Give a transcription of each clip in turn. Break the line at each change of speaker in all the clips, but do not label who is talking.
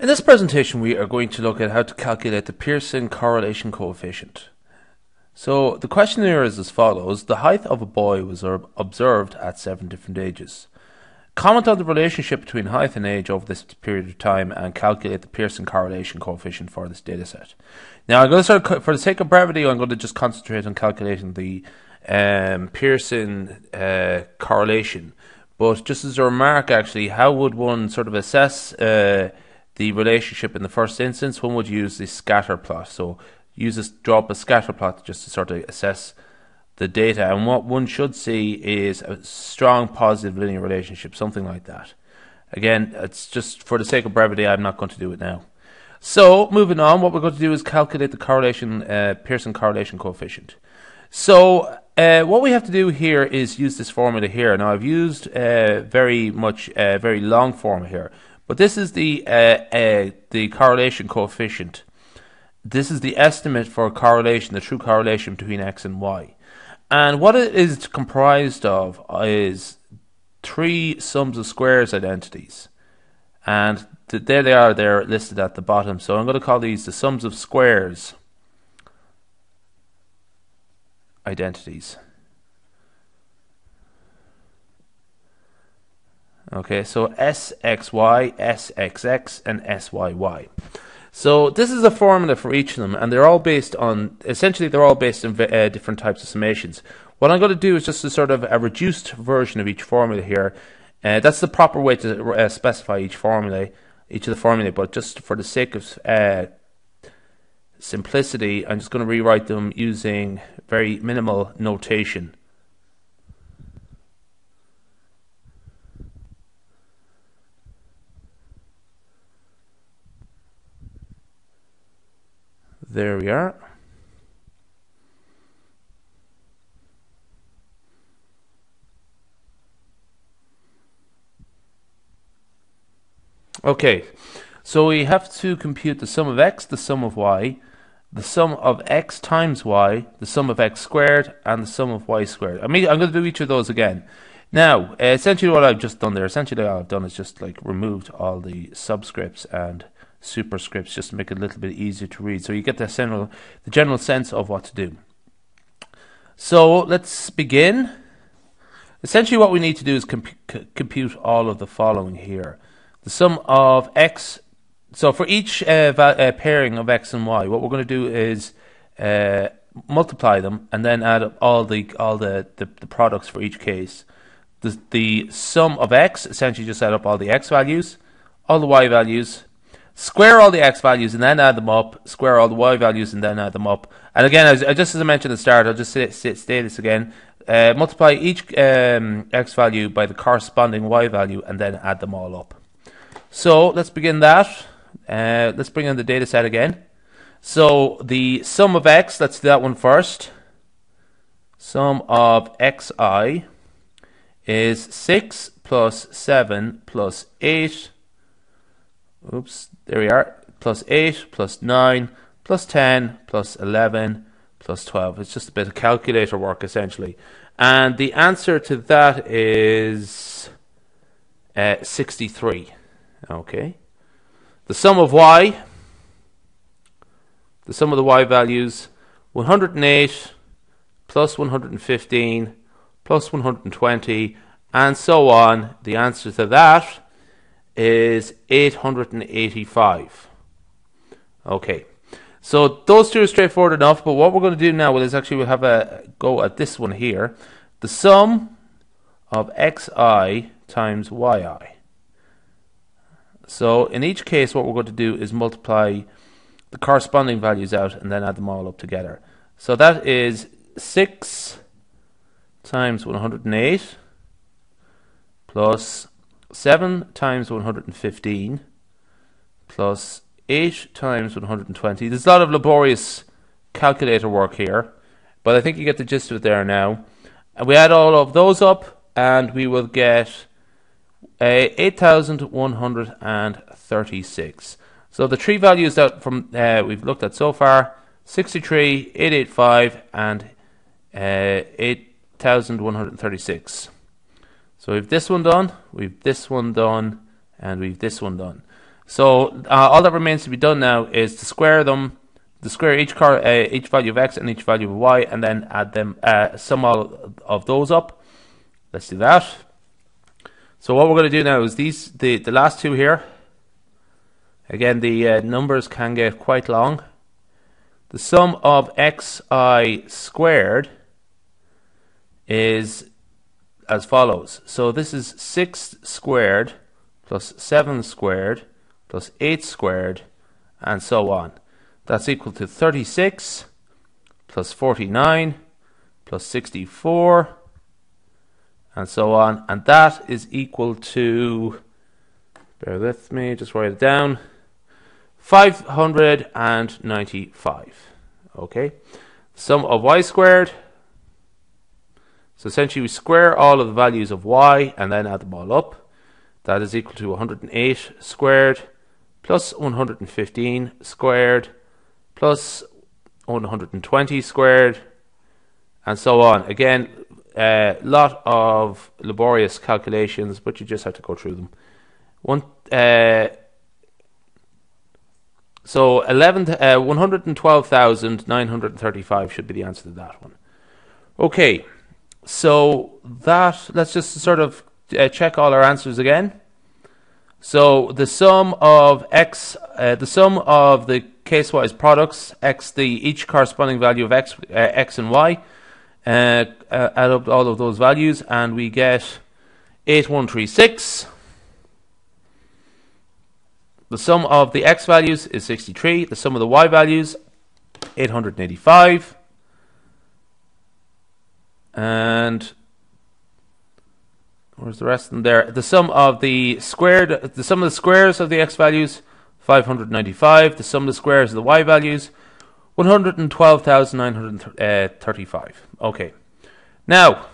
In this presentation we are going to look at how to calculate the Pearson correlation coefficient. So the question here is as follows. The height of a boy was observed at seven different ages. Comment on the relationship between height and age over this period of time and calculate the Pearson correlation coefficient for this dataset. Now I'm going to start, for the sake of brevity, I'm going to just concentrate on calculating the um, Pearson uh, correlation. But just as a remark actually, how would one sort of assess uh, the relationship in the first instance, one would use the scatter plot. So use this drop a scatter plot just to sort of assess the data. And what one should see is a strong positive linear relationship, something like that. Again, it's just for the sake of brevity, I'm not going to do it now. So moving on, what we're going to do is calculate the correlation uh, Pearson correlation coefficient. So uh, what we have to do here is use this formula here. Now I've used uh, very much uh, very long form here, but this is the uh, uh, the correlation coefficient. This is the estimate for correlation, the true correlation between x and y. And what it is comprised of is three sums of squares identities. And th there they are, they're listed at the bottom. So I'm going to call these the sums of squares identities. Okay, so SXY, SXX, and SYY. So this is a formula for each of them, and they're all based on, essentially they're all based on uh, different types of summations. What I'm going to do is just a sort of a reduced version of each formula here. Uh, that's the proper way to uh, specify each formula, each of the formulae, but just for the sake of uh, simplicity, I'm just going to rewrite them using very minimal notation. There we are. Okay, so we have to compute the sum of x, the sum of y, the sum of x times y, the sum of x squared, and the sum of y squared. I mean, I'm going to do each of those again. Now, essentially what I've just done there, essentially all I've done is just like removed all the subscripts and superscripts just to make it a little bit easier to read. So you get the general, the general sense of what to do. So let's begin. Essentially what we need to do is comp compute all of the following here. The sum of x, so for each uh, uh, pairing of x and y, what we're going to do is uh, multiply them and then add up all the all the, the, the products for each case. The, the sum of x, essentially just add up all the x values, all the y values, square all the x values and then add them up, square all the y values and then add them up. And again, as, just as I mentioned at the start, I'll just say, say, say this again. Uh, multiply each um, x value by the corresponding y value and then add them all up. So let's begin that. Uh, let's bring in the data set again. So the sum of x, let's do that one first. Sum of xi is 6 plus 7 plus 8 oops, there we are, plus 8, plus 9, plus 10, plus 11, plus 12. It's just a bit of calculator work essentially. And the answer to that is uh, 63. Okay. The sum of y, the sum of the y values, 108 plus 115 plus 120 and so on. The answer to that is 885. Okay, so those two are straightforward enough, but what we're going to do now is actually we'll have a go at this one here. The sum of xi times yi. So in each case, what we're going to do is multiply the corresponding values out and then add them all up together. So that is 6 times 108 plus 7 times 115 plus 8 times 120. There's a lot of laborious calculator work here, but I think you get the gist of it there now. And we add all of those up, and we will get uh, 8,136. So the three values that from uh, we've looked at so far 63, 885, and uh, 8,136. So we've this one done, we've this one done, and we've this one done. So uh, all that remains to be done now is to square them, to square each car, uh, each value of x and each value of y, and then add them, uh, sum all of those up. Let's do that. So what we're going to do now is these, the, the last two here. Again, the uh, numbers can get quite long. The sum of xi squared is as follows. So this is 6 squared plus 7 squared plus 8 squared and so on. That's equal to 36 plus 49 plus 64 and so on. And that is equal to, bear with me, just write it down, 595. Okay. Sum of y squared. So essentially we square all of the values of y and then add them all up. That is equal to 108 squared plus 115 squared plus 120 squared and so on. Again, a lot of laborious calculations, but you just have to go through them. One, uh, so 11, uh, 112,935 should be the answer to that one. Okay, so that, let's just sort of uh, check all our answers again. So the sum of x, uh, the sum of the case-wise products, x, the each corresponding value of x, uh, x and y, uh, uh, add up all of those values and we get 8136. The sum of the x values is 63. The sum of the y values, 885. And where's the rest them there? The sum of the squared, the sum of the squares of the x values, 595. The sum of the squares of the y values, 112,935. Okay. Now,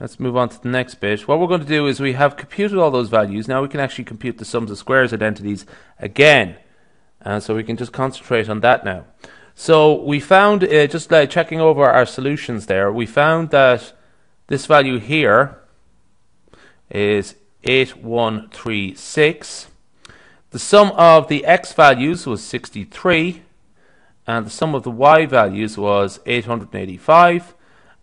let's move on to the next bit. What we're going to do is we have computed all those values. Now we can actually compute the sums of squares identities again. Uh, so we can just concentrate on that now. So we found, uh, just uh, checking over our solutions there, we found that this value here is 8136. The sum of the x values was 63 and the sum of the y values was 885.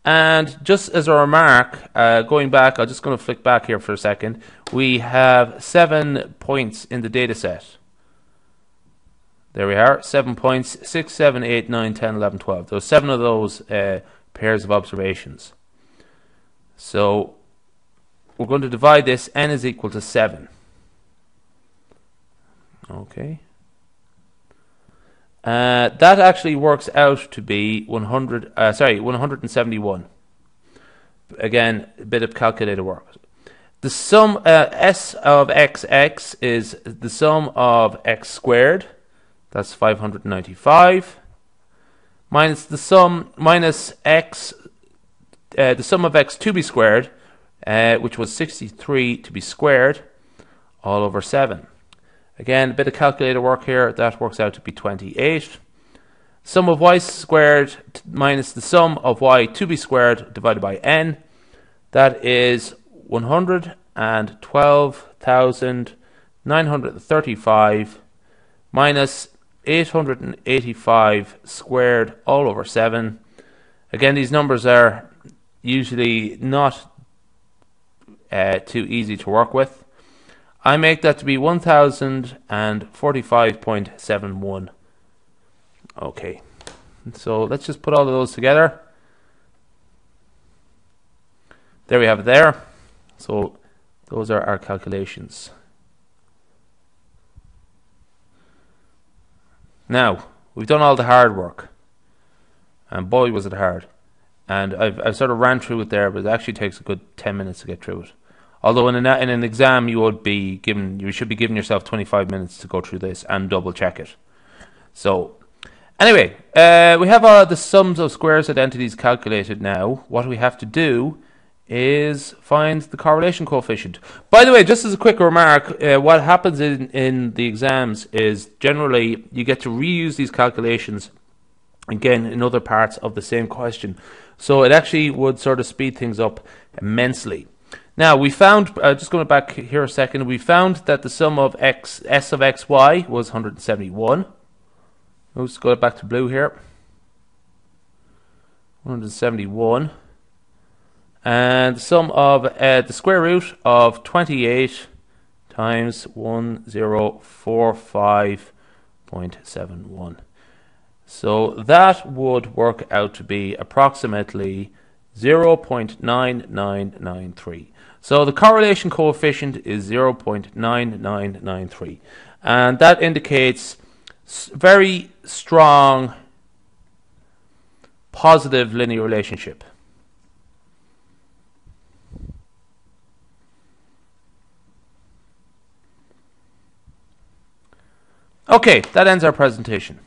And just as a remark, uh, going back, I'm just going to flick back here for a second. We have seven points in the data set. There we are, seven points, 6, 7, 8, 9, 10, 11, 12. Those seven of those uh, pairs of observations. So we're going to divide this, n is equal to 7. Okay. Uh, that actually works out to be 100, uh, sorry, 171. Again, a bit of calculator work. The sum uh, s of xx is the sum of x squared, that's 595, minus the sum minus x, uh, the sum of x to be squared, uh, which was 63 to be squared, all over 7. Again, a bit of calculator work here. That works out to be 28. Sum of y squared minus the sum of y to be squared divided by n. That is 112,935 minus 885 squared all over 7. Again, these numbers are usually not uh, too easy to work with. I make that to be 1045.71. Okay. So let's just put all of those together. There we have it there. So those are our calculations. Now, we've done all the hard work. And boy was it hard. And I've, I've sort of ran through it there, but it actually takes a good 10 minutes to get through it. Although in an, in an exam you would be given, you should be giving yourself 25 minutes to go through this and double check it. So, anyway, uh, we have uh, the sums of squares identities calculated now. What we have to do is find the correlation coefficient. By the way, just as a quick remark, uh, what happens in, in the exams is generally you get to reuse these calculations again in other parts of the same question. So it actually would sort of speed things up immensely. Now we found, uh, just going back here a second, we found that the sum of x s of x y was 171. Let's go back to blue here. 171. And the sum of uh, the square root of 28 times 1045.71. So that would work out to be approximately 0.9993. So the correlation coefficient is 0.9993. And that indicates very strong positive linear relationship. Okay, that ends our presentation.